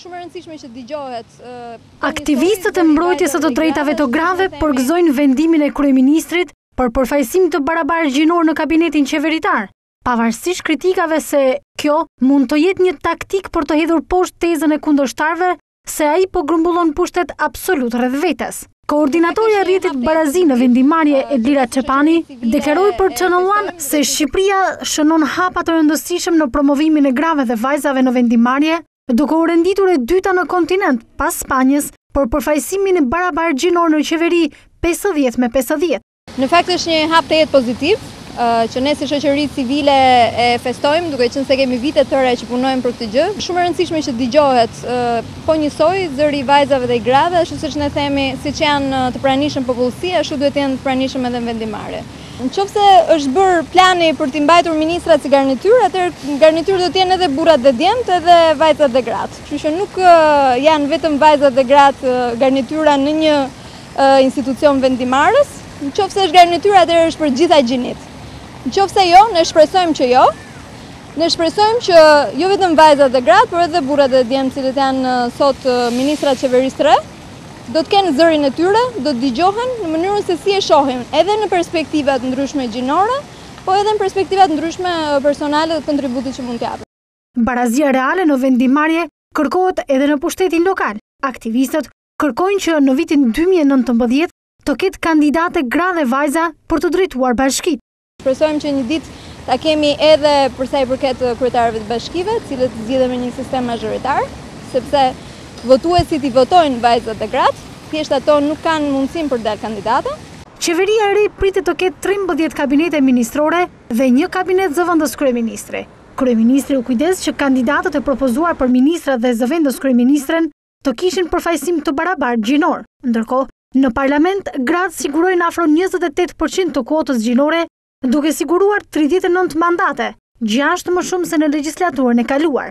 Shumë e rëndësishme që dëgjohet. Aktivistët e mbrojtjes së të drejtave të grave përgëzojnë vendimin e kryeministrit për përfaqësim të barabartë gjinor në kabinetin qeveritar, pavarësisht kritikave se kjo mund të jetë një taktikë për të hedhur poshtë tezën e kundërshtarëve se ai po grumbullon pushtet absolut rreth vetes. Koordinatorja e rrjetit Barazi në vendimmarrje Edlira Çepani deklaroi për Channel One se Shqipëria shënon hapa të rëndësishëm në promovimin e grave dhe vajzave në vendimmarrje duke u renditur e dyta në kontinent pas Spanjës për përfaqësimin e barabartë gjinor në qeveri, pesëdhjetë me pesëdhjetë. Në fakt është një hap tejet pozitiv, që ne si shoqëri civile e festojmë, duke qenë se kemi vite të tëra që punojmë për këtë gjë. Shumë e rëndësishme që dëgjohet po njësoj zëri i vajzave dhe i grave, ashtu siç ne themi, siç janë të pranishëm në popullsi, ashtu duhet të jenë të pranishëm edhe në vendimmarrje. Në qoftë se është bërë plani për t'i mbajtur ministrat si garnityr, atëherë garnityr do të jenë edhe burrat dhe djemtë, edhe vajzat dhe gratë. Kështu që nuk janë vetëm vajzat dhe gratë garnityra në një institucion vendimmarrës. Në qoftë se është garnityr, atëherë është për të gjitha gjinitë. Në qoftë se jo, ne shpresojmë që jo. Ne shpresojmë që jo vetëm vajzat dhe gratë, por edhe burrat dhe djemtë, të cilët janë sot ministra të qeverisë të re, Do të kenë zërin e tyre, do të dëgjohen në mënyrën se si e shohin edhe në perspektiva të ndryshme gjinore, po edhe në perspektiva të ndryshme personale dhe kontributit që mund të japin. Barazia reale në vendimmarrje kërkohet edhe në pushtetin lokal. Aktivistët kërkojnë që në vitin dy mijë e nëntëmbëdhjetë të ketë kandidate gra dhe vajza për të drejtuar bashkitë. Shpresojmë që një ditë ta kemi edhe përsa i përket kryetarëve të bashkive, të cilët zgjidhen me një sistem mazhoritar, sepse votuesit i votojnë vajzat dhe gratë, thjesht ato nuk kanë mundësinë për të dalë kandidate. Qeveria e re pritet të ketë trembëdhjetë kabinete ministrore dhe një kabinet zëvendëskryeministri. Kryeministri u kujdes që kandidatët e propozuar për ministrat dhe zëvendëskryeministren të kishin përfaqësim të barabartë gjinor. Ndërkohë, në parlament gratë sigurojnë afro 28% të kuotës gjinore, duke siguruar 39 mandate, gjashtë më shumë se në legjislaturën e kaluar.